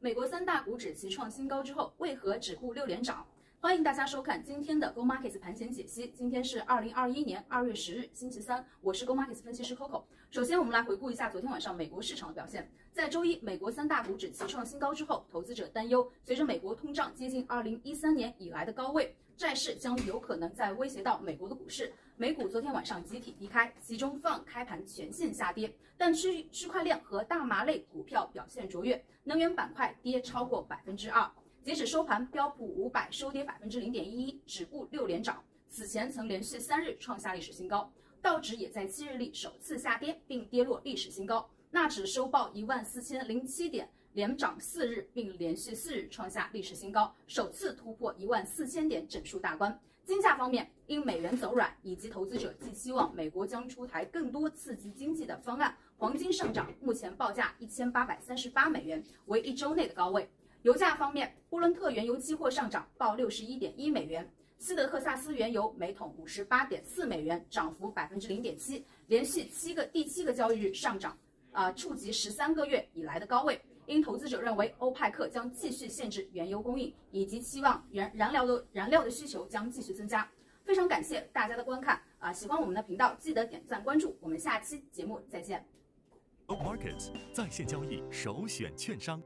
美国三大股指齐创新高之后，为何止步六连涨？欢迎大家收看今天的 Go Markets 盘前解析。今天是二零二一年二月十日，星期三，我是 Go Markets 分析师 Coco。首先，我们来回顾一下昨天晚上美国市场的表现。在周一，美国三大股指齐创新高之后，投资者担忧，随着美国通胀接近二零一三年以来的高位，债市将有可能再威胁到美国的股市。美股昨天晚上集体低开，其中放开盘全线下跌，但区区块链和大麻类股票表现卓越，能源板块跌超过百分之二。截止收盘，标普五百收跌百分之零点一一，止步六连涨。此前曾连续三日创下历史新高。道指也在七日里首次下跌，并跌落历史新高。纳指收报一万四千零七点，连涨四日，并连续四日创下历史新高，首次突破一万四千点整数大关。金价方面，因美元走软以及投资者寄希望美国将出台更多刺激经济的方案，黄金上涨，目前报价一千八百三十八美元，为一周内的高位。油价方面，布伦特原油期货上涨，报六十一点一美元；西德克萨斯原油每桶五十八点四美元，涨幅百分之零点七，连续七个第七个交易日上涨，啊，触及十三个月以来的高位。因投资者认为欧派克将继续限制原油供应，以及期望原燃料的燃料的需求将继续增加。非常感谢大家的观看，啊，喜欢我们的频道记得点赞关注，我们下期节目再见。Markets 在线交易首选券商。